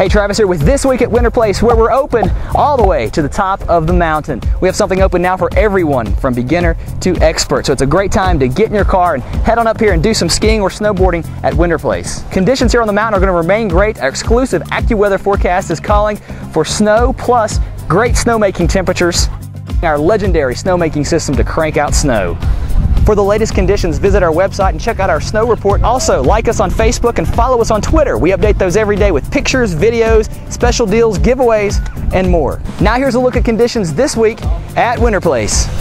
Hey, Travis here with This Week at Winterplace, where we're open all the way to the top of the mountain. We have something open now for everyone, from beginner to expert. So it's a great time to get in your car and head on up here and do some skiing or snowboarding at Winterplace. Conditions here on the mountain are going to remain great. Our exclusive AccuWeather forecast is calling for snow plus great snowmaking temperatures. Our legendary snowmaking system to crank out snow. For the latest conditions, visit our website and check out our snow report. Also, like us on Facebook and follow us on Twitter. We update those every day with pictures, videos, special deals, giveaways, and more. Now here's a look at conditions this week at Winterplace.